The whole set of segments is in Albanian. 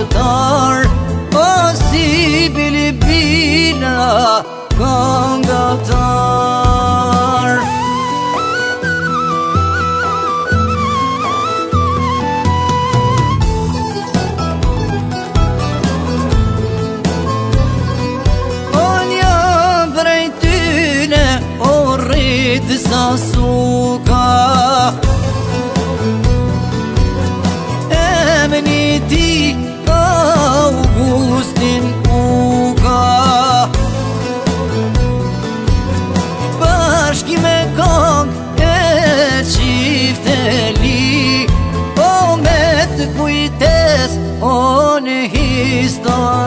shqiptar O si Filipina kongatar O një prej tyne o rritë sa suka Emni ti pustin uga Pashki me kong e qifte li O me të kujtes o në histori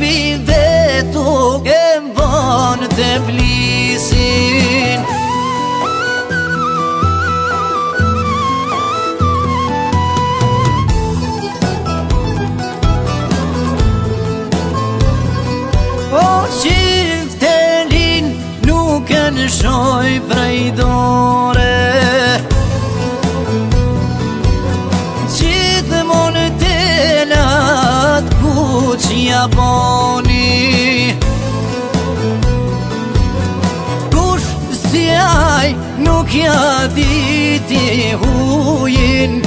bide tu ke mbon të blisin O qiftelin nuk e në shoj prej donë boni si nuk ja diti hujin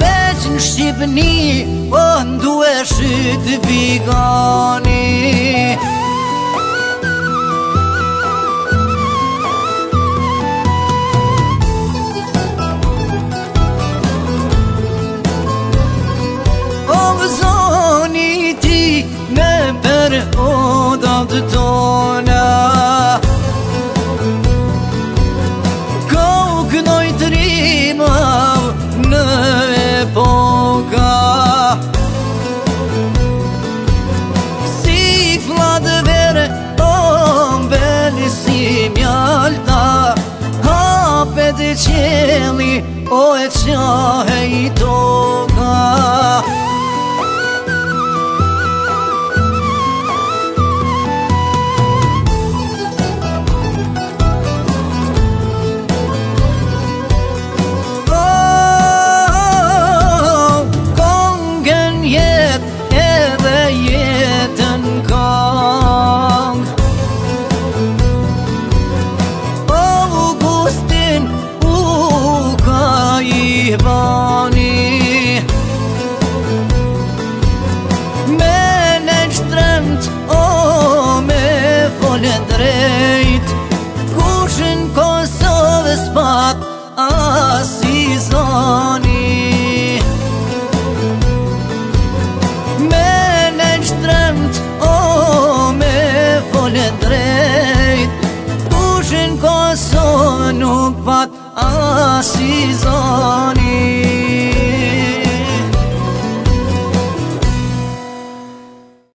Veç në Shqipëni po në duesh të vigoni për odat tona Ka u kënoj të rimav në epoka Si fladë vere o mbeli si A Hape dhe qeli o e qahe i tona në koso nuk pat asizonin